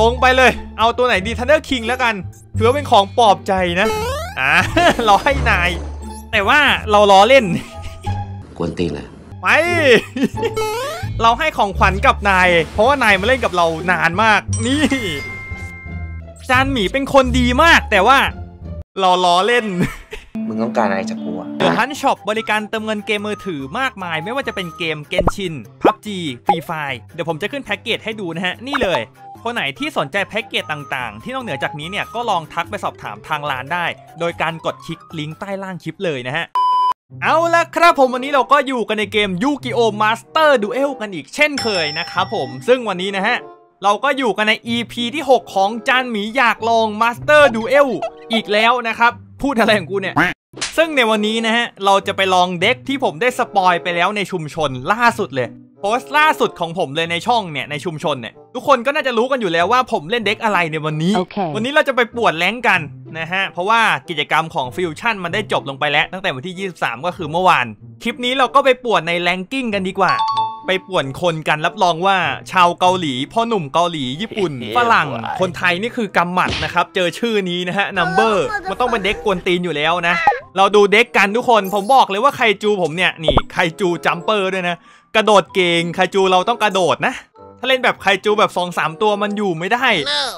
ลงไปเลย เอาตัวไหนดี Thunder King แล้วกันถือว่าเป็นของปลอบใจนะ อ่าเราให้นาย แต่ว่าเราล้อเล่นกวนตีนเลยไป เราให้ของขวัญกับนาย เพราะว่านายมาเล่นกับเรานานมาก นี่ จารย์หมีเป็นคนดีมาก แต่ว่า เราล้อเล่น มึงต้องการอะไรจากกูอะ The Hun Shop บริการเติมเงินเกมมือถือมากมาย ไม่ว่าจะเป็นเกม Genshin PUBG Free Fire เดี๋ยวผมจะขึ้นแพ็กเกจให้ดูนะฮะ นี่เลย คนไหนที่สนใจแพ็กเกจต่างๆ ที่นอกเหนือจากนี้เนี่ยก็ลองทักไปสอบถามทางร้านได้ โดยการกดคลิกลิงก์ใต้ล่างคลิปเลยนะฮะเอาละครับผมวันนี้เราก็อยู่กันในเกม Yu-Gi-Oh! Master Duel กันอีกเช่นเคยนะครับผมซึ่งวันนี้นะฮะ เราก็อยู่กันใน EP ที่ 6 ของจารย์หมีอยากลอง Master Duel อีกแล้วนะครับ พูดอะไรของกูเนี่ย ซึ่งในวันนี้นะฮะ เราจะไปลอง deck ที่ผมได้ spoil ไปแล้วในชุมชนล่าสุดเลยโพสต์ล่าสุดของผมเลยในช่องเนี่ยในชุมชนเนี่ยทุกคนก็น่าจะรู้กันอยู่แล้วว่าผมเล่น deck อะไรในวันนี้โอเควันนี้เราจะไปป่วน rank กันนะฮะ เพราะว่ากิจกรรมของฟิวชั่นมันได้จบลงไปแล้ว ตั้งแต่วันที่ 23 ก็คือเมื่อวาน คลิปนี้เราก็ไปป่วนใน ranking กันดีกว่า ไปป่วนคนกันรับรองว่าชาวเกาหลี พ่อหนุ่มเกาหลีญี่ปุ่น ฝรั่ง คนไทยนี่คือกำหมัดนะครับ เจอชื่อนี้นะฮะ number มันต้องเป็น deck กวนตีนอยู่แล้วนะ เราดู deck กันทุกคนผมบอกเลยว่า Kaiju ผมเนี่ยนี่ Kaiju jumper ด้วยนะ กระโดดเก่งไคจูเราต้องกระโดดนะถ้าเล่นแบบไคจูแบบ2อสตัวมันอยู่ไม่ได้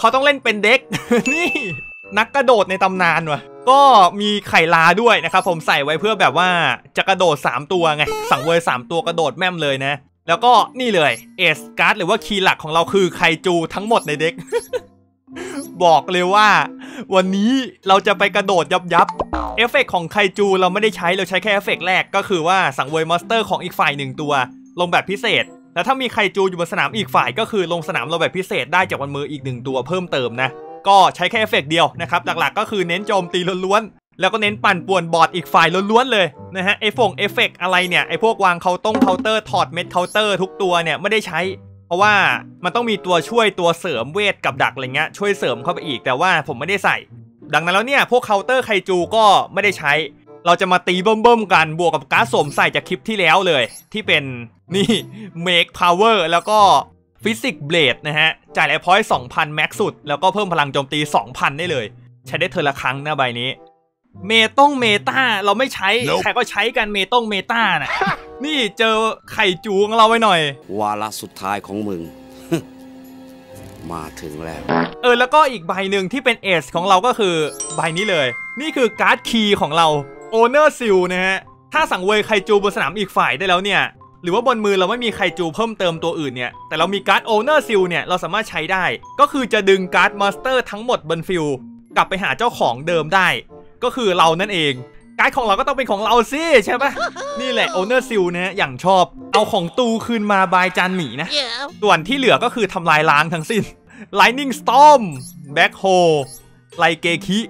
เขาต้องเล่นเป็น deck นี่ นักกระโดดในตำนานว่ะก็มีไข่ Ra ด้วยนะครับผมใส่ไว้เพื่อแบบว่าจะกระโดด 3 ตัวไง สังเวย3ตัวกระโดดแม่มเลยนะ แล้วก็นี่เลย ace card หรือว่า key หลักของเราคือไคจูทั้งหมดใน deck บอกเลยว่า วันนี้เราจะไปกระโดดยับยับเอฟเฟกต์ของไคจูเราไม่ได้ใช้เราใช้แค่เอฟเฟกต์แรกก็คือว่าสังเวย monster ของอีกฝ่ายหนึ่งตัว ลงแบบพิเศษ แล้วถ้ามีไคจูอยู่บนสนามอีกฝ่าย ก็คือลงสนามเราแบบพิเศษได้จากบนมืออีกหนึ่งตัวเพิ่มเติมนะก็ใช้แค่เอฟเฟกต์เดียวนะครับหลักๆก็คือเน้นโจมตีล้วน แล้วก็เน้นปั่นป่วนบอร์ดอีกฝ่ายล้วนๆเลยนะฮะไอฟงเอฟเฟกต์อะไรเนี่ยไอพวกวางเคาน์ต้งเคาน์เตอร์ถอดเม็ดเคาน์เตอร์ทุกตัวเนี่ยไม่ได้ใช้ เพราะว่ามันต้องมีตัวช่วยตัวเสริมเวทกับดักอะไรเงี้ยช่วยเสริมเข้าไปอีกแต่ว่าผมไม่ได้ใส่ ดังนั้นแล้วเนี่ยพวกเคาน์เตอร์ไคจูก็ไม่ได้ใช้ เราจะมาตีเบิ่มๆกันบวกกับการสมใส่จากคลิปที่แล้วเลย ที่เป็นนี่ Mage Power แล้วก็ Psychic Blade นะฮะจ่าย life point 2,000 max สุดแล้วก็เพิ่มพลังโจมตี 2,000 ได้เลย ใช้ได้เทอละครั้งนะใบนี้ เมต้อง meta เราไม่ใช้ใครก็ใช้กันเมต้อง meta น่ะ นี่เจอไคจูของเราไว้หน่อย วาระสุดท้ายของมึง มาถึงแล้ว เออแล้วก็อีกใบหนึ่งที่เป็น ace ของเราก็คือใบนี้เลย นี่คือการ์ดคีย์ของเรา Owner Seal นะฮะ ถ้าสังเวยไคจูบนสนามอีกฝ่ายได้แล้วเนี่ย หรือว่าบนมือเราไม่มีไคจูเพิ่มเติมตัวอื่นเนี่ย แต่เรามีการ์ด Owner's Seal เนี่ยเราสามารถใช้ได้ ก็คือจะดึงการ์ด monster ทั้งหมดบน field กลับไปหาเจ้าของเดิมได้ ก็คือเรานั่นเองการ์ดของเราก็ต้องเป็นของเราสิใช่ปะนี่แหละ Owner's Seal นะฮะอย่างชอบ เอาของตูคืนมา by จารย์หมีนะ ส่วนที่เหลือก็คือทำลายล้างทั้งสิ้น Lightning Storm Back Hole ไลเกคิ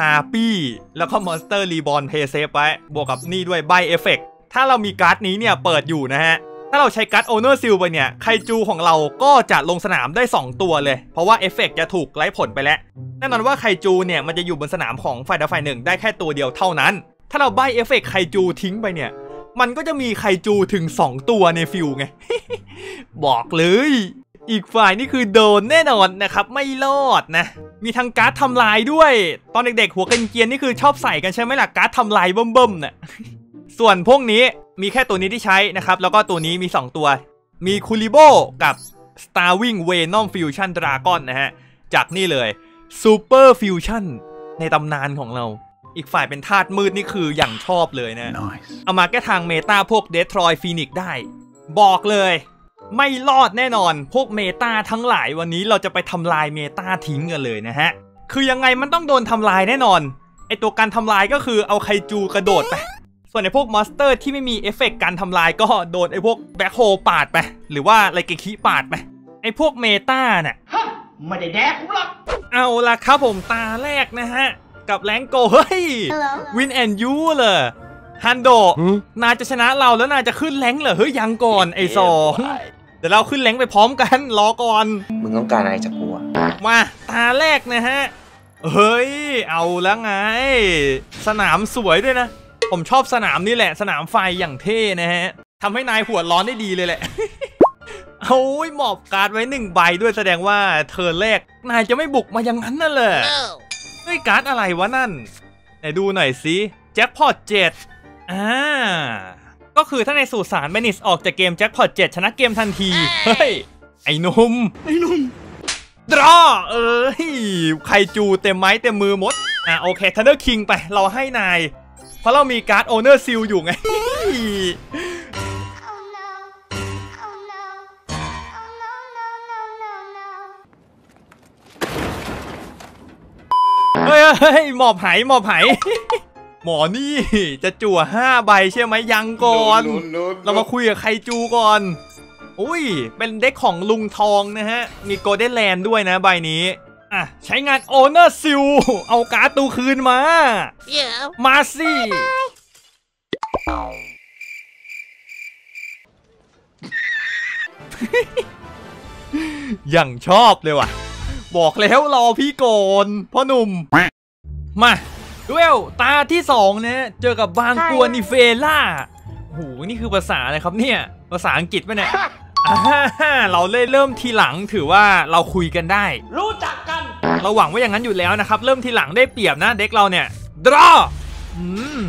ฮาปี้แล้วก็ Monster Reborn Play Safe ไว้ บวกกับนี่ด้วยใบเอฟเฟกถ้าเรามีการ์ดนี้เนี่ยเปิดอยู่นะฮะ ถ้าเราใช้การ์ด Owner's Seal ไปเนี่ย ไคจูของเราก็จะลงสนามได้ 2 ตัวเลย เพราะว่าเอฟเฟกจะถูกไร้ผลไปแล้ว แน่นอนว่าไคจูเนี่ยมันจะอยู่บนสนามของฝ่ายใดฝ่ายหนึ่งได้แค่ตัวเดียวเท่านั้น ถ้าเราใบเอฟเฟกไคจูทิ้งไปเนี่ย มันก็จะมีไคจูถึง 2 ตัวใน field ไง บอกเลย อีกฝ่ายนี่คือโดนแน่นอนนะครับ ไม่รอดนะ มีทั้งการ์ดทำลายด้วย ตอนเด็กๆหัวกันเกียนนี่คือชอบใส่กันใช่ไหมล่ะการ์ดทำลายเบิ่มๆน่ะ ส่วนพวกนี้มีแค่ตัวนี้ที่ใช้นะครับ แล้วก็ตัวนี้มี 2 ตัว มีคูลิโบกับ Starwing Venom Fusion Dragon นะฮะ จากนี่เลย Super Fusion ในตำนานของเรา อีกฝ่ายเป็นธาตุมืดนี่คืออย่างชอบเลยนะเอามาแก้ทาง meta พวก Destroy Phoenix ได้ บอกเลย ไม่รอดแน่นอน พวก meta ทั้งหลายวันนี้เราจะไปทำลาย meta ทิ้งกันเลยนะฮะ คือยังไงมันต้องโดนทำลายแน่นอน ไอตัวการทำลายก็คือเอาไคจูกระโดดไป ส่วนไอพวก monster ที่ไม่มีเอฟเฟกต์การทำลายก็โดนไอพวกแบ็คโฮปาดไป หรือว่า Raigeki ปาดไป ไอพวก meta น่ะไม่ได้แดกกูหรอกเอาละครับผมตาแรกนะฮะ กับแรงโกเฮ้ยวินแอนยูเลยฮันโดนายจะชนะเราแล้วนายจะขึ้นแรงเหรอเฮ้ยยังก่อนไอสองเดี๋ยวเราขึ้นแรงไปพร้อมกันรอก่อน มึงต้องการอะไรจากกูอะมาตาแรกนะฮะ เฮ้ย เอาแล้วไง สนามสวยด้วยนะ ผมชอบสนามนี่แหละสนามไฟอย่างเท่นะฮะทำให้นายหัวร้อนได้ดีเลยแหละโอ้ยหมอบการ์ดไว้หนึ่งใบด้วยแสดงว่าเธอแรกนายจะไม่บุกมาอย่างนั้นนั่นแหละเฮ้ยการ์ดอะไรวะนั่นไหนดูหน่อยสิแจ็คพอตเจ็ดอ่าก็คือถ้าในสุสาน banish ออกจากเกมแจ็คพอตเจ็ดชนะเกมทันที เฮ้ย ไอ้หนุ่มไอ้หนุ่ม draw เอ้ยไคจูเต็มไม้เต็มมือหมด อะโอเค Thunder King ไป เราให้นาย เพราะเรามีการ์ด Owner's Seal อยู่ไง Oh no. Oh no. Oh no, no, no, no, no. เฮ้ยเฮ้ยหมอบไหายหมอบไหายหมอนี่จะจั่วห้าใบใช่ไหมยังก่อน เรามาคุยกับไคจูก่อน อุ้ย เป็น deck ของลุงทองนะฮะ มีโกลเด้นแลนด์ด้วยนะใบนี้ อะใช้งาน Owner's Seal เอาการ์ดตูคืนมา Yeah. มาสิอย่างชอบเลยว่ะ บอกแล้วรอพี่ก่อนพ่อหนุ่ม มาดูเอลตาที่สองนะเจอกับบางกัวนิเฟล่าโหนี่คือภาษาอะไรครับเนี่ย ภาษาอังกฤษปะเนี่ยอ่าฮ่า เราเลยเริ่มทีหลังถือว่าเราคุยกันได้ รู้จักกัน เราหวังว่าอย่างนั้นอยู่แล้วนะครับ เริ่มทีหลังได้เปรียบนะเด็กเราเนี่ยดรออืม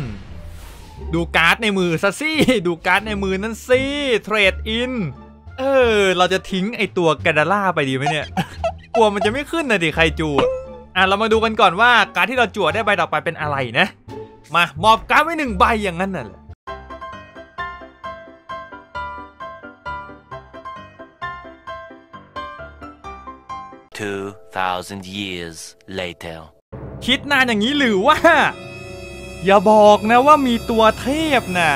ดูการ์ดในมือซะสิดูการ์ดในมือนั่นสิเทรดอินเออ เราจะทิ้งไอตัวกาดาล่าไปดีไหมเนี่ย กลัวมันจะไม่ขึ้นนะดิใครจูอะอะเรามาดูกันก่อนว่าการดที่เราจั่วได้ใบต่อไปเป็นอะไรนะ มามอบการ์ดไว้หนึ่งใบอย่างนั้นน่ะ 2,000 years later. คิดนานอย่างนี้หรือว่า อย่าบอกนะว่ามีตัวเทพน่ะ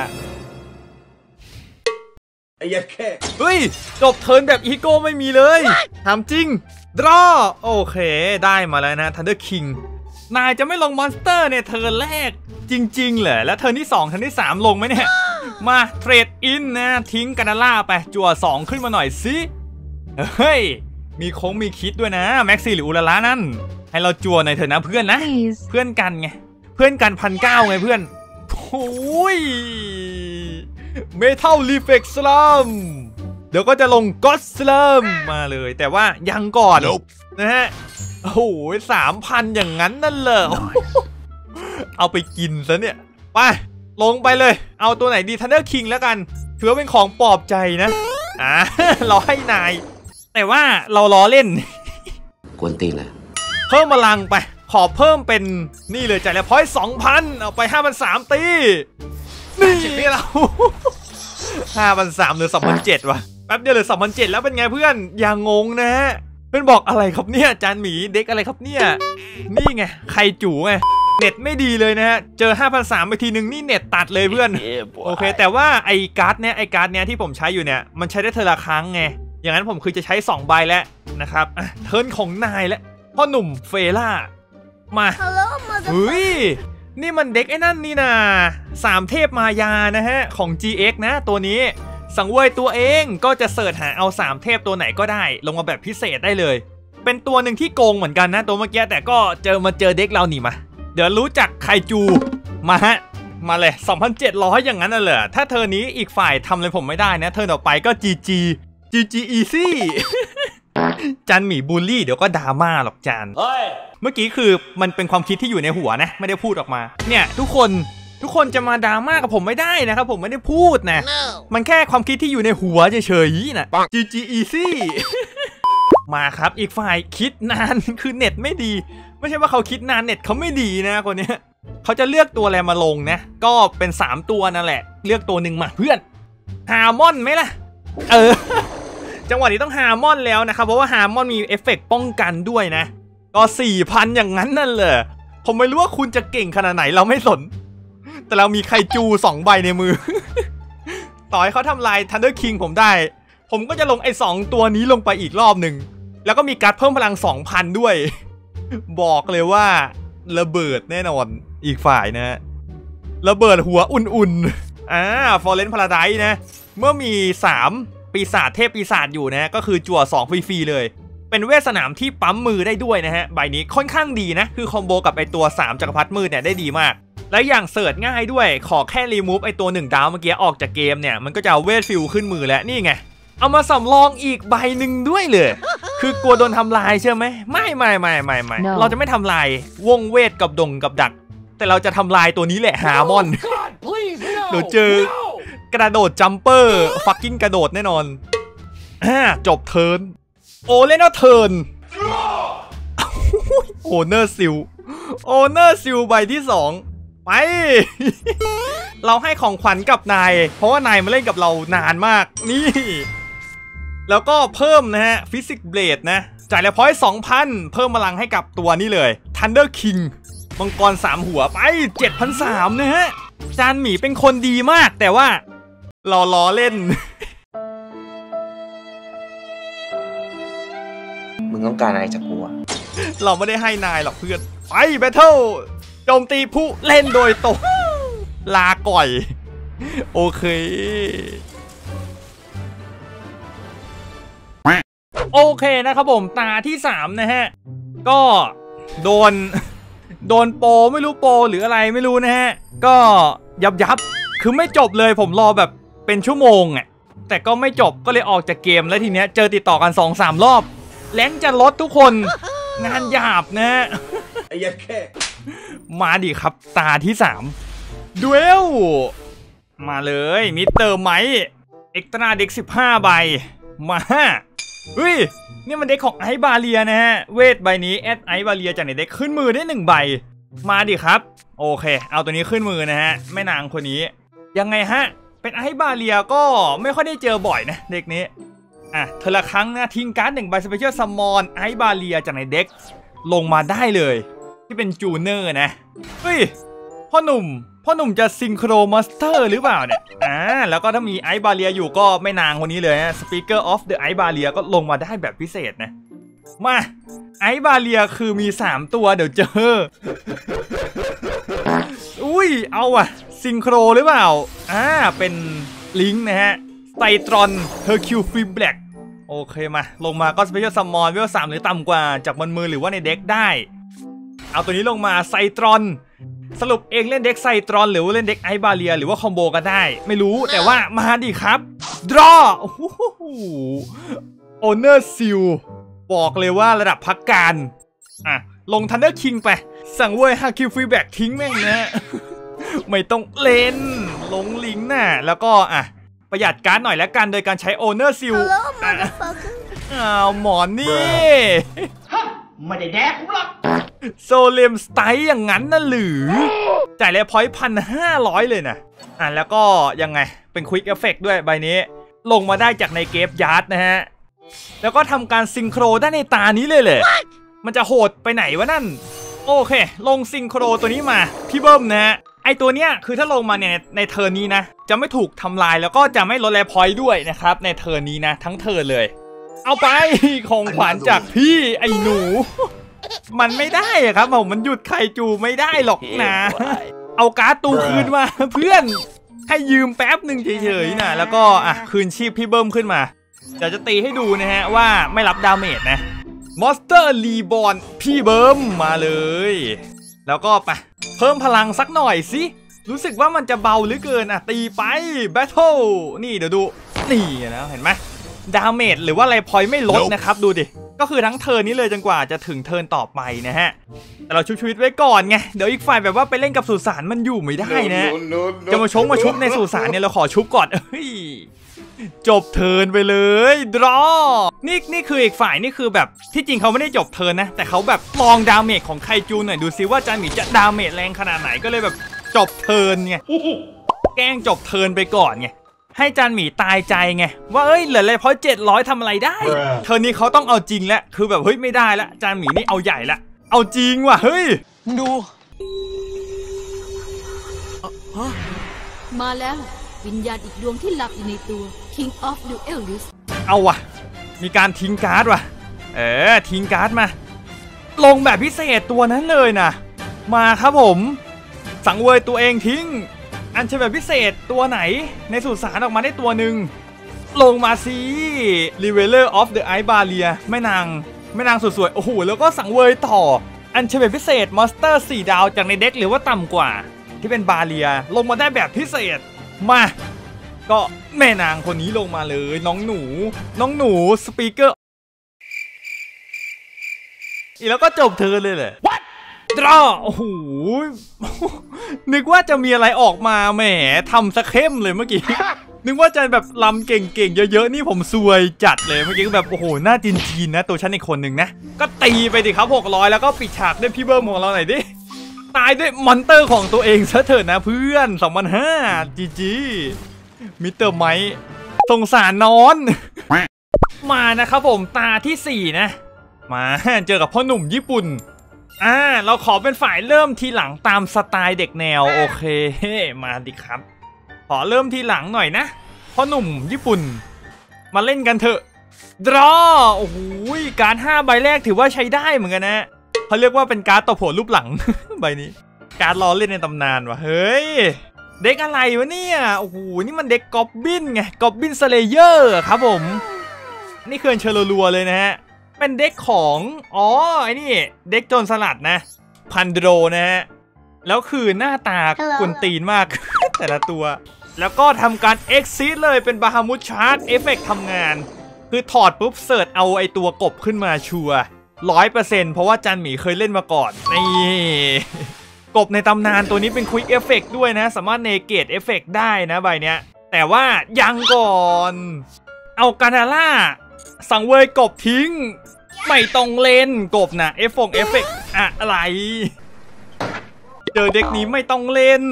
ไอ้ยัแค่เฮ้ย จบ turn แบบอีโก้ไม่มีเลยถามจริง draw โอเค ได้มาแล้วนะ Thunder King นายจะไม่ลง monster เนี่ย turn แรก จริง ๆ เหรอ แล้ว turn ที่ 2 turn ที่ 3 ลงไหมเนี่ย มา Trade-In นะ ทิ้งกานาล่าไป จั่ว 2 ขึ้นมาหน่อยสิ เฮ้ย มีโค้งมีคิดด้วยนะแม็กซี่หรืออุลาล่านั่น ให้เราจั่วหน่อยเถอะนะเพื่อนนะ Please. เพื่อนกันไง เพื่อนกันพันเก้าไงเพื่อนโอ้ย Metal Reflect Slime เดี๋ยวก็จะลง God Slime มาเลย แต่ว่ายังก่อนนะฮะโอ้โหสามพันอย่างนั้นนั่นเลยเอาไปกินซะเนี่ย ไป ลงไปเลย เอาตัวไหนดี Thunder King แล้วกัน ถือว่าเป็นของปลอบใจนะ อ่าเราให้นาย แต่ว่าเราล้อเล่น กวนตีนเลยเพิ่มพลังไป ขอเพิ่มเป็นนี่เลยจ่าย life point สองพันเอาไปห้าพันสามตี นี่เราห้าพันสามเหลือสองพันเจ็ดวะแป๊บเดียวเหลือสองพันเจ็ดแล้วเป็นไงเพื่อน อย่างงงนะฮะเพื่อนบอกอะไรครับเนี่ยจารย์หมี deck อะไรครับเนี่ย นี่ไง Kaiju ไงเน็ตไม่ดีเลยนะฮะ เจอ 5,003ไปทีนึงนี่เน็ตตัดเลยเพื่อน Yeah, boy. โอเค แต่ว่าไอ้การ์ดเนี้ยไอ้การ์ดเนี้ยที่ผมใช้อยู่เนี่ย มันใช้ได้เทอละครั้งไง อย่างนั้นผมคือจะใช้ 2 ใบแล้วนะครับอะเทิร์นของนายแล้วพ่อหนุ่มเฟล่า มา Hello, mother. เฮ้ยนี่มันเด็กไอ้นั่นนี่นาสามเทพมายานะฮะ ของ GX นะตัวนี้ สังเวยตัวเองก็จะเสิร์ชหาเอา3เทพตัวไหนก็ได้ ลงมาแบบพิเศษได้เลย เป็นตัวหนึ่งที่โกงเหมือนกันนะ ตัวเมื่อกี้แต่ก็เจอมาเจอเด็กเราหนีมา เดี๋ยวรู้จักไคจู มาฮะ มาเลย 2,700 อย่างนั้นน่ะเหรอถ้าเธอนี้อีกฝ่ายทำอะไรผมไม่ได้นะ เธอต่อไปก็ GG GG easy จันหมีบูลลี่เดี๋ยวก็ดราม่าหรอกจานเฮ้ยเมื่อกี้คือมันเป็นความคิดที่อยู่ในหัวนะ ไม่ได้พูดออกมา เนี่ย ทุกคนทุกคนจะมาดราม่ากับผมไม่ได้นะครับผมไม่ได้พูดนะ No. มันแค่ความคิดที่อยู่ในหัวเฉยๆนะ GG easy มาครับอีกฝ่ายคิดนานคือเน็ตไม่ดี ไม่ใช่ว่าเขาคิดนานเน็ตเขาไม่ดีนะคนเนี้ยเขาจะเลือกตัวอะไรมาลงนะ ก็เป็น 3 ตัวนั่นแหละ เลือกตัวหนึ่งมาเพื่อน Hamon ไหมล่ะ เออ จังหวะนี้ต้อง Hamon แล้วนะครับ เพราะว่า Hamon มีเอฟเฟกต์ป้องกันด้วยนะ ก็สี่พันอย่างนั้นนั่นเลยผมไม่รู้ว่าคุณจะเก่งขนาดไหนเราไม่สน แต่เรามี Kaiju สองใบในมือ ต่อให้เขาทำลาย Thunder King ผมได้ ผมก็จะลงไอ้สองตัวนี้ลงไปอีกรอบหนึ่ง แล้วก็มีการเพิ่มพลัง2,000ด้วย บอกเลยว่าระเบิดแน่นอนอีกฝ่ายนะระเบิดหัวอุ่นๆอ่า Fallen Paradise นะ เมื่อมี 3 ปีศาจเทพปีศาจอยู่นะก็คือจั่ว2ฟรีๆเลย เป็นเวทสนามที่ปั๊มมือได้ด้วยนะฮะใบนี้ค่อนข้างดีนะ คือคอมโบกับไอตัว 3 จักรพรรดิมืดเนี่ยได้ดีมาก และอย่าง search ง่ายด้วย ขอแค่รีมูฟไอตัว 1 ดาวเมื่อกี้ออกจากเกมเนี่ยมันก็จะเอาเวท field ขึ้นมือแล้วนี่ไงเอามาสำรองอีกใบหนึ่งด้วยเลย คือกลัวโดนทำลายใช่ไหมไม่ไม่ไม่ไม่ไม่ No เราจะไม่ทำลายวงเวทกับดงกับดัก แต่เราจะทำลายตัวนี้แหละ Hamon เดี๋ยวเจอ กระโดด jumper fucking กระโดดแน่นอนอ่าจบ turn โอเล่นเอา turn Owner's Seal Owner's Seal ใบที่สองไป เราให้ของขวัญกับนาย เพราะว่านายมาเล่นกับเรานานมาก นี่ แล้วก็เพิ่มนะฮะ Psychic Blade นะ จ่าย life point สองพันเพิ่มพลังให้กับตัวนี้เลย Thunder King มังกรสามหัวไป7,003นะฮะ จารย์หมีเป็นคนดีมากแต่ว่า เราล้อเล่น มึงต้องการอะไรจากกูอะเราไม่ได้ให้นายหรอกเพื่อน ไป battle โจมตีผู้เล่นโดยตรงลาก่อย โอเค โอเคนะครับผมตาที่3นะฮะ ก็โดน โดนโปรไม่รู้โปรหรืออะไรไม่รู้นะฮะ ก็ยับยับคือไม่จบเลยผมรอแบบ เป็นชั่วโมงอะแต่ก็ไม่จบก็เลยออกจากเกมแล้วทีเนี้ยเจอติดต่อกัน2-3รอบแรงค์จะลดทุกคนงานหยาบนะฮะไอ้ยัดแค่มาดิครับตาที่3 duel มาเลยมิสเตอร์ไมค์ extra deck 15 ใบ มาเฮ้ย นี่มัน deck ของ Ice Barrier นะฮะ เวทใบนี้ add Ice Barrier จากใน deck ขึ้นมือได้ 1 ใบ มาดิครับ โอเค เอาตัวนี้ขึ้นมือนะฮะ แม่นางคนนี้ ยังไงฮะ เป็นไอซ์บาเลียก็ไม่ค่อยได้เจอบ่อยนะ deck นี้ อะเธอละครั้งนะทิ้งการ์ดหนึ่งใบ special summon Ice Barrier จากใน deckลงมาได้เลย ที่เป็น tuner นะ เฮ้ย พ่อหนุ่ม พ่อหนุ่มจะ Synchro Monster หรือเปล่าเนี่ย อ่า แล้วก็ถ้ามีไอซ์บาเลียอยู่ก็แม่นางคนนี้เลยนะ Speaker of the Ice Barrier ก็ลงมาได้แบบพิเศษนะ มาไอซ์บาเลียคือมี 3 ตัวเดี๋ยวเจอ อุ้ย เอาอะ Synchro หรือเปล่า อ่า เป็นลิงก์นะฮะ Crystron Halqifibraxโอเคมา ลงมาก็ special summon level สามหรือต่ำกว่าจากบนมือหรือว่าใน deck ได้ เอาตัวนี้ลงมา Crystron สรุปเอ็งเล่น deck Crystron หรือว่าเล่น deck Ice Barrier หรือว่าคอมโบก็ได้ ไม่รู้แต่ว่ามาดิครับ draw โอ้โห Owner's Seal บอกเลยว่าระดับพักการ อะ ลง Thunder King ไป สังเวย Halqifibrax ทิ้งแม่งนะ ไม่ต้องเล่นลงลิงก์น่ะแล้วก็อะประหยัดการ์ดหน่อยแล้วกันโดยการใช้ Owner's Seal Hello, motherfucker. อ้าวหมอนี่ฮะไม่ได้แดกกูหรอก Solemn Strike อย่างนั้นน่ะหรือจ่าย life point พันห้าร้อยเลยนะอะแล้วก็ยังไงเป็น quick effect ด้วยใบนี้ ลงมาได้จากใน graveyard นะฮะ แล้วก็ทำการ Synchro ได้ในตานี้เลยเลยมันจะโหดไปไหนวะนั่น โอเค ลง Synchro ตัวนี้มา พี่เบิ้มนะฮะ ไอตัวเนี้ยคือถ้าลงมาเนี่ยใน turn นี้นะ จะไม่ถูกทำลายแล้วก็จะไม่ลด life point ด้วยนะครับ ใน turn นี้นะ ทั้ง turn เลย เอาไปของขวัญจากพี่ไอหนู มันไม่ได้อะครับผมมันหยุด Kaiju ไม่ได้หรอกนะ เอาการ์ดกูคืนมาเพื่อนให้ยืมแป๊บหนึ่งเฉยๆนะแล้วก็อะคืนชีพพี่เบิ้มขึ้นมาเดี๋ยวจะตีให้ดูนะฮะว่าไม่รับ damage นะMonster Reborn พี่เบิ้มมาเลย แล้วก็ไปเพิ่มพลังสักหน่อยสิ รู้สึกว่ามันจะเบาเหลือเกินอะ ตีไป battle นี่เดี๋ยวดู นี่นะเห็นไหม damage หรือว่า life point ไม่ลดนะครับ ดูดิ ก็คือทั้ง turn นี้เลยจนกว่าจะถึง turn ต่อไปนะฮะ แต่เราชุบชีวิตไว้ก่อนไง เดี๋ยวอีกฝ่ายแบบว่าไปเล่นกับสุสานมันอยู่ไม่ได้นะ จะมาชงมาชุบในสุสานเนี่ยเราขอชุบก่อนเอ้ย จบ turn ไปเลย draw นี่นี่คืออีกฝ่ายนี่คือแบบที่จริงเขาไม่ได้จบ turn นะ แต่เขาแบบลอง damage ของ Kaiju หน่อยดูซิว่าจารย์หมีจะ damage แรงขนาดไหนก็เลยแบบจบ turn ไงแกล้งจบ turn ไปก่อนไงให้จารย์หมีตายใจไงว่าเอ้ยเหลือ life point เจ็ดร้อยทำอะไรได้ turn นี้เขาต้องเอาจริงแล้วคือแบบเฮ้ยไม่ได้ละจารย์หมีนี่เอาใหญ่ละเอาจริงว่ะเฮ้ยดูมาแล้ว วิญญาณอีกดวงที่หลับอยู่ในตัว King of Duelist เอาวะมีการทิ้งการ์ดว่ะเออทิ้งการ์ดมา ลงแบบพิเศษตัวนั้นเลยนะ มาครับผม สังเวยตัวเองทิ้ง อันเชิญแบบพิเศษตัวไหน ในสุสานออกมาได้ตัวหนึ่งลงมาสิ Revealer of the Ice Barrier แม่นางแม่นางสวยๆ โอ้โห แล้วก็สังเวยต่อ อันเชิญแบบพิเศษ monster 4 ดาวจากใน deck หรือว่าต่ำกว่า ที่เป็นบาเลีย ลงมาได้แบบพิเศษ มาก็แม่นางคนนี้ลงมาเลย น้องหนู น้องหนูสปีกเกอร์แล้วก็จบเธอเลยแหละ What ดรอโอ้โหนึกว่าจะมีอะไรออกมาแหมทำสะเข้มเลยเมื่อกี้ นึกว่าจะแบบลำเก่งๆ เยอะๆ นี่ผมซวยจัดเลยเมื่อกี้ก็แบบ โอ้โห หน้าจีนจีนๆนะ ตัวฉันอีกคนหนึ่งนะ ก็ตีไปดิครับ 600 แล้วก็ปิดฉากด้วยพี่เบิ้มของเราหน่อยดิ ตายด้วยมอนเตอร์ของตัวเองซะเถิดนะเพื่อน2005จีจีมิเตอร์ไมค์สงสารนอน มานะครับผมตาที่ 4 นะ มาเจอกับพ่อหนุ่มญี่ปุ่น อ่า เราขอเป็นฝ่ายเริ่มทีหลังตามสไตล์เด็กแนว โอเค มาดิครับ ขอเริ่มทีหลังหน่อยนะพ่อหนุ่มญี่ปุ่น มาเล่นกันเถอะดรอโอ้โหการ์ด 5 ใบแรกถือว่าใช้ได้เหมือนกันนะ เขาเรียกว่าเป็นการ์ดตบหัวลูบหลัง ใบนี้ การ์ดล้อเล่นในตำนานวะเฮ้ย deck อะไรวะเนี่ยโอ้โหนี่มัน deck goblin ไง goblin slayer ครับผม นี่คือเชอรัวๆเลยนะฮะเป็น deck ของอ๋อไอ้นี่ deck โจรสลัดนะ Plunder นะฮะแล้วคือหน้าตา Hello กวนตีนมาก แต่ละตัว แล้วก็ทำการ Exit เลยเป็นบาฮามุชชาร์ e เอฟเฟกทำงาน คือถอดปุ๊บ search เอาไอตัวกบขึ้นมาชัวร์ ร้อยเปอร์เซ็นต์เพราะว่าจารย์หมีเคยเล่นมาก่อน นี่ กบในตำนานตัวนี้เป็น quick effect ด้วยนะ สามารถ negate effect ได้นะใบเนี้ย แต่ว่ายังก่อน เอา Gadarla สังเวยกบทิ้ง ไม่ต้องเล่นกบนะเอฟฟงเอฟเฟกอะไร เจอ deck นี้ไม่ต้องเล่น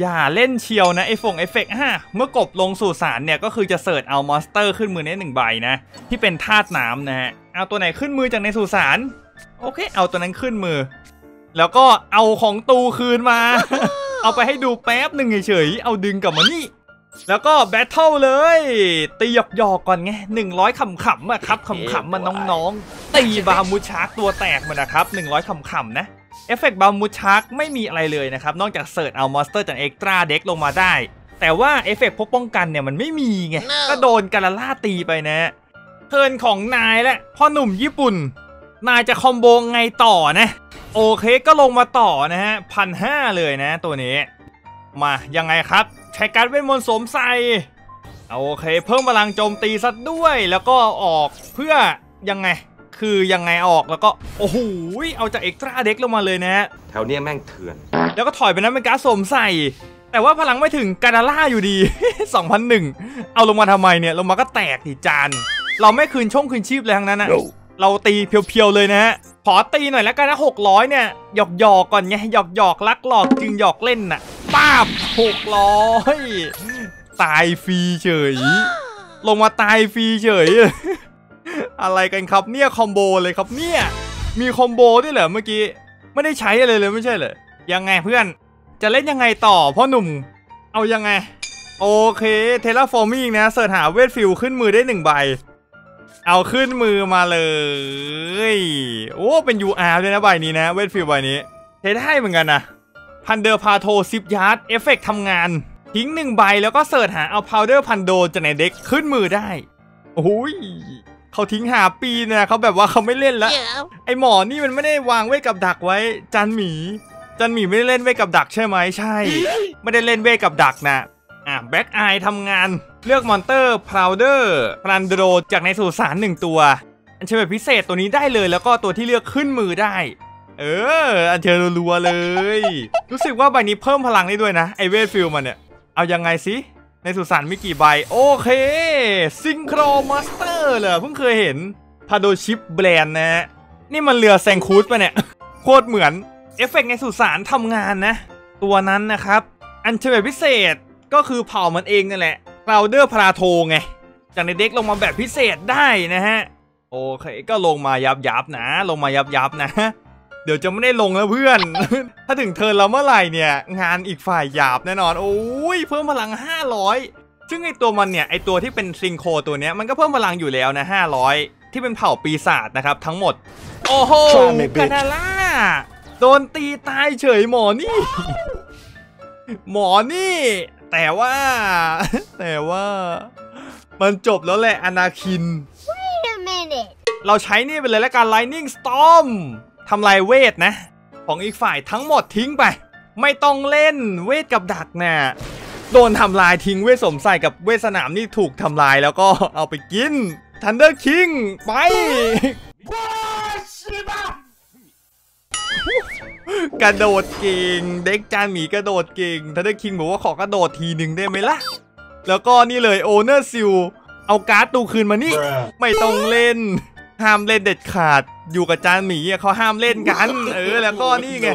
อย่าเล่นเชียวนะไอฟงเอฟเฟกฮะเมื่อกบลงสุสานเนี่ยก็คือจะ search เอา monster ขึ้นมือในหนึ่งใบนะ ที่เป็นธาตุน้ำนะฮะ เอาตัวไหนขึ้นมือจากในสุสานโอเค เอาตัวนั้นขึ้นมือ แล้วก็เอาของตูคืนมา เอาไปให้ดูแป๊บหนึ่งเฉยๆเอาดึงกลับมานี่ แล้วก็ battle เลยตีหยอกๆก่อนไง100ขำๆอะครับขำๆมันน้องๆตี Bahamut Shark ตัวแตกมานะครับ100ขำๆนะ effect Bahamut Shark ไม่มีอะไรเลยนะครับ นอกจาก search เอา monster จาก extra deck ลงมาได้แต่ว่าเอฟเฟกต์พวกป้องกันเนี่ยมันไม่มีไง ก็โดน Gadarla ตีไปนะ turn ของนายและพ่อหนุ่มญี่ปุ่น นายจะ combo ไงต่อนะ โอเคก็ลงมาต่อนะฮะพันห้าเลยนะตัวนี้ มายังไงครับ ใช้การดเวทมนต์สวมใส่โอเค เพิ่มพลังโจมตีซะด้วยแล้วก็ออกเพื่อยังไง คือยังไงออกแล้วก็ โอ้โหเอาจาก extra deck ลงมาเลยนะฮะแถวเนี้ยแม่งเถื่อน แล้วก็ถอยไปนั้นเป็นการดสวมใส่ แต่ว่าพลังไม่ถึงกาดาล่าอยู่ดี 2001 เอาลงมาทำไมเนี่ย ลงมาก็แตกดิจาน เราไม่คืนช่องคืนชีพเลยทั้งนั้นนะเราตีเพียวๆเลยนะฮะขอตีหน่อยแล้วกันนะ600เนี่ยหยอกหยอกๆก่อนไงหยอกหยอกๆลักหลอกจึงหยอกเล่นน่ะป้าบ600ตายฟรีเฉย ลงมาตายฟรีเฉย อะไรกันครับเนี่ยคอมโบเลยครับเนี่ยมี combo ด้วยเหรอเมื่อกี้ไม่ได้ใช้อะไรเลยไม่ใช่เหรอยังไงเพื่อนจะเล่นยังไงต่อพ่อหนุ่ม เอายังไง โอเค Terraforming นะ search หาเวท field ขึ้นมือได้หนึ่งใบ เอาขึ้นมือมาเลย โอ้ เป็น UR ด้วยนะใบนี้นะ เวท field ใบนี้ใช้ได้เหมือนกันนะ Plunder Patrollshipyard effect ทำงาน ทิ้งหนึ่งใบแล้วก็ search หาเอา Plunder Patroll จากใน deck ขึ้นมือได้ โอ้ยเขาทิ้ง Harpie นะเขาแบบว่าเขาไม่เล่นแล้วไอหมอนี่มันไม่ได้วางเวทกับดักไว้ จารย์หมี จารย์หมีไม่ได้เล่นเวทกับดักใช่ไหมใช่ ไม่ได้เล่นเวทกับดักนะ อะ Blackeyes ทำงานเลือก monster Plunder Patroll จากในสุสานหนึ่งตัว อันเชิญแบบพิเศษตัวนี้ได้เลยแล้วก็ตัวที่เลือกขึ้นมือได้ เออ อันเชิญรัวเลย รู้สึกว่าใบนี้เพิ่มพลังได้ด้วยนะ ไอเวท field มันเนี่ย เอายังไงสิในสุสานมีกี่ใบ โอเคซิงโครมาสเตอร์เหรอเพิ่งเคยเห็นพาโดชิปแบรนด์นะ นี่มันเรือแซงคูดปะเนี่ย โคตรเหมือน เอฟเฟกต์ในสุสานทำงานนะ ตัวนั้นนะครับ อันเชิญแบบพิเศษ ก็คือเผ่ามันเองนั่นแหละคลาวเดอร์พราโทไง จากในเด็กลงมาแบบพิเศษได้นะฮะ โอเค ก็ลงมายับยับๆนะ ลงมายับยับๆนะ เดี๋ยวจะไม่ได้ลงแล้วเพื่อน ถ้าถึงเทิร์นเราเมื่อไหร่เนี่ย งานอีกฝ่ายหยาบแน่นอน โอ้ย เพิ่มพลัง 500 ซึ่งไอตัวมันเนี่ย ไอตัวที่เป็นซิงโคตัวเนี้ย มันก็เพิ่มพลังอยู่แล้วนะ 500 ที่เป็นเผ่าปีศาจนะครับ ทั้งหมด โอ้โห Try me, bitch กานาล่า โดนตีตายเฉยหมอนี่ หมอนี่ แต่ว่า แต่ว่า มันจบแล้วแหละอนาคิน Wait a minute. เราใช้นี่ไปเลยแล้วกัน Lightning Storm ทำลายเวทนะ ของอีกฝ่ายทั้งหมดทิ้งไป ไม่ต้องเล่นเวทกับดักนะ่ะโดนทำลายทิ้งเวทสวมใส่กับเวทสนามนี่ถูกทำลายแล้วก็เอาไปกิน Thunder King ไป กระโดดเก่ง deck จารย์หมีกระโดดเก่ง Thunder King บอกว่าขอกระโดดทีหนึ่งได้ไหมล่ะ แล้วก็นี่เลย Owner's Seal เอาการ์ดตูคืนมานี่ ไม่ต้องเล่น ห้ามเล่นเด็ดขาด อยู่กับจารย์หมีอะเขาห้ามเล่นกัน เออ แล้วก็นี่ไง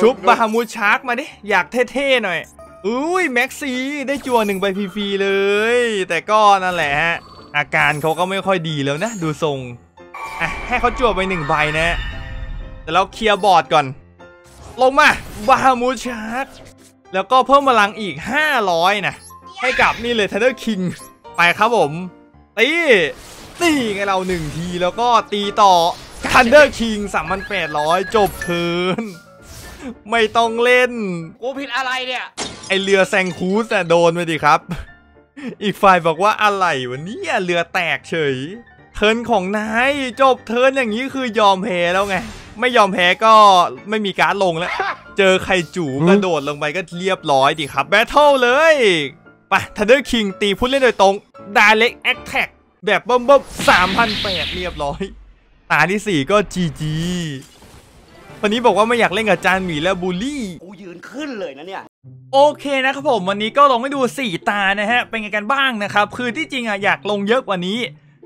ชุบ Bahamut Shark มาดิ อยากเท่ๆหน่อย อุ้ย Maxx C ได้จั่วหนึ่งใบฟรีๆเลย แต่ก็นั่นแหละฮะ อาการเขาก็ไม่ค่อยดีแล้วนะ ดูทรงอะให้เขาจั่วไปหนึ่งใบนะ แต่เราเคลียร์บอร์ดก่อน ลงมา Bahamut Shark แล้วก็เพิ่มพลังอีก 500 นะ ให้กับนี่เลย Thunder King ไปครับผม ตีตีไงเราหนึ่งทีแล้วก็ตีต่อ Thunder King 3,800จบ turn ไม่ต้องเล่น กูผิดอะไรเนี่ย ไอเรือแซงคูสน่ะโดนไปดิครับ อีกฝ่ายบอกว่าอะไรวะเนี่ยเรือแตกเฉย turn ของนายจบ turn อย่างนี้คือยอมแพ้แล้วไง ไม่ยอมแพ้ก็ไม่มีการดลงแล้ว เจอไคจูกระโดดลงไปก็เรียบร้อยดิครับ Battle เลยไป Thunder King ตีผู้เล่นโดยตรง Direct Attack แบบเบิ่มๆ3,008เรียบร้อย ตาที่ 4 ก็ GG วันนี้บอกว่าไม่อยากเล่นกับจารย์หมีและบูลลี่กูยืนขึ้นเลยนะเนี่ยโอเคนะครับผมวันนี้ก็ลงให้ดู 4 ตานะฮะเป็นไงกันบ้างนะครับ คือที่จริงอะอยากลงเยอะกว่านี้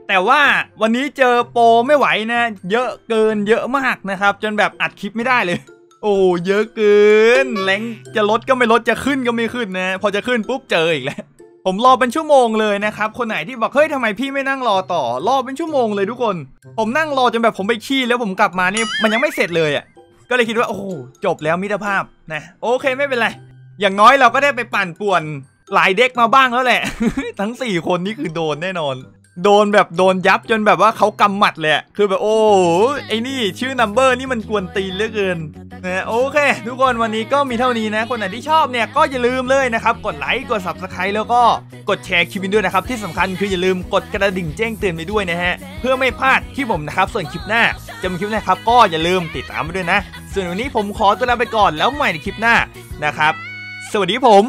แต่ว่าวันนี้เจอโปรไม่ไหวนะ เยอะเกินเยอะมากนะครับ จนแบบอัดคลิปไม่ได้เลย โอ้เยอะเกินแรงจะลดก็ไม่ลดจะขึ้นก็ไม่ขึ้นนะ พอจะขึ้นปุ๊บเจออีกแล้วผมรอเป็นชั่วโมงเลยนะครับ คนไหนที่บอกเฮ้ยทำไมพี่ไม่นั่งรอต่อ รอเป็นชั่วโมงเลยทุกคน ผมนั่งรอจนแบบผมไปขี้แล้วผมกลับมานี่มันยังไม่เสร็จเลยอะก็เลยคิดว่าโอ้โหจบแล้วมิตรภาพนะโอเคไม่เป็นไรอย่างน้อยเราก็ได้ไปปั่นป่วนหลายเด็กมาบ้างแล้วแหละ ทั้ง 4 คนนี่คือโดนแน่นอน โดนแบบโดนยับจนแบบว่าเขากำหมัดเลยอะคือแบบโอ้ไอ้นี่ชื่อนัมเบอร์นี่มันกวนตีนเหลือเกินนะโอเค ทุกคนวันนี้ก็มีเท่านี้นะ คนไหนที่ชอบเนี่ยก็อย่าลืมเลยนะครับ กดไลค์กด subscribe แล้วก็กดแชร์คลิปนี้ด้วยนะครับ ที่สำคัญคืออย่าลืมกดกระดิ่งแจ้งเตือนไปด้วยนะฮะ เพื่อไม่พลาดคลิปผมนะครับ ส่วนคลิปหน้าจะมีคลิปไหนครับ ก็อย่าลืมติดตามไปด้วยนะ ส่วนวันนี้ผมขอตัวลาไปก่อนแล้วใหม่ในคลิปหน้านะครับ สวัสดีผม